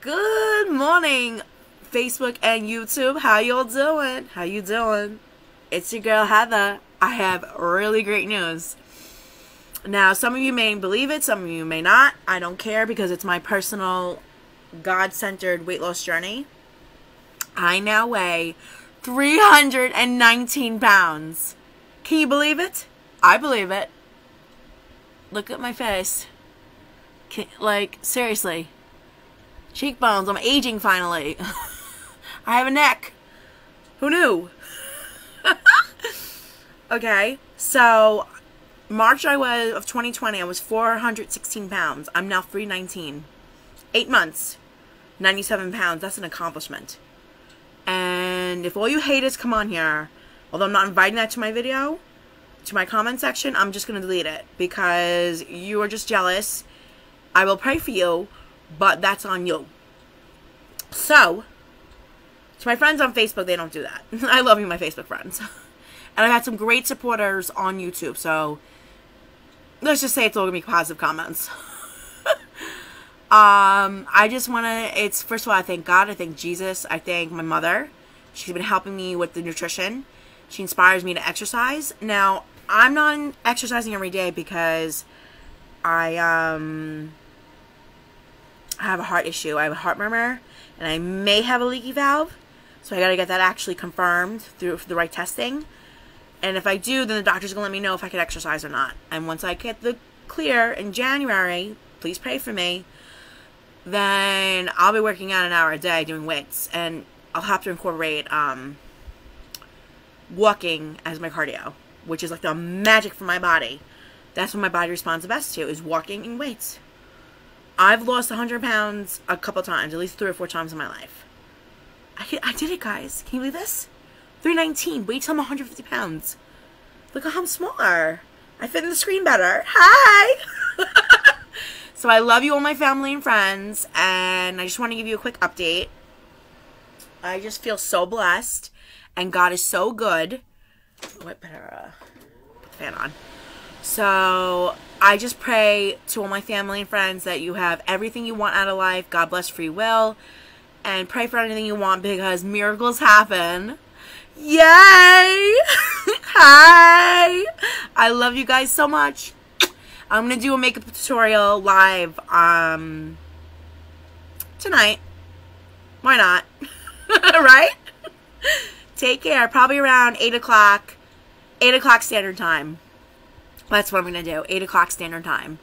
Good morning, Facebook and YouTube. How y'all doing? How you doing? It's your girl Heather. I have really great news. Now, some of you may believe it, some of you may not. I don't care because it's my personal God-centered weight loss journey. I now weigh 319 pounds. Can you believe it? I believe it. Look at my face. Can, like, seriously. Cheekbones, I'm aging finally. I have a neck. Who knew? okay, so March I was of 2020, I was 416 pounds. I'm now 319. Eight months, 97 pounds. That's an accomplishment. And if all you haters come on here, although I'm not inviting that to my video, to my comment section, I'm just going to delete it because you are just jealous. I will pray for you, but that's on you. So, to my friends on Facebook, they don't do that. I love you, my Facebook friends. and I've had some great supporters on YouTube, so let's just say it's all to be positive comments. um, I just want to, it's, first of all, I thank God, I thank Jesus, I thank my mother. She's been helping me with the nutrition. She inspires me to exercise. Now, I'm not exercising every day because I, um, I have a heart issue. I have a heart murmur, and I may have a leaky valve. So I got to get that actually confirmed through the right testing. And if I do, then the doctor's going to let me know if I can exercise or not. And once I get the clear in January, please pray for me, then I'll be working out an hour a day doing weights. And I'll have to incorporate um, walking as my cardio, which is like the magic for my body. That's what my body responds best to, is walking and weights. I've lost 100 pounds a couple times, at least three or four times in my life. I, I did it, guys. Can you believe this? 319. Wait till I'm 150 pounds. Look how I'm smaller. I fit in the screen better. Hi! so I love you all my family and friends, and I just want to give you a quick update. I just feel so blessed, and God is so good. Oh, I better uh, put the fan on. So I just pray to all my family and friends that you have everything you want out of life. God bless free will. And pray for anything you want because miracles happen. Yay! Hi! I love you guys so much. I'm going to do a makeup tutorial live um, tonight. Why not? right? Take care. Probably around 8 o'clock. 8 o'clock standard time. That's what I'm going to do. 8 o'clock standard time.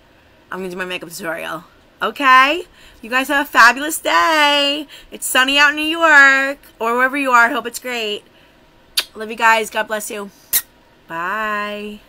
I'm going to do my makeup tutorial. Okay? You guys have a fabulous day. It's sunny out in New York. Or wherever you are. Hope it's great. Love you guys. God bless you. Bye.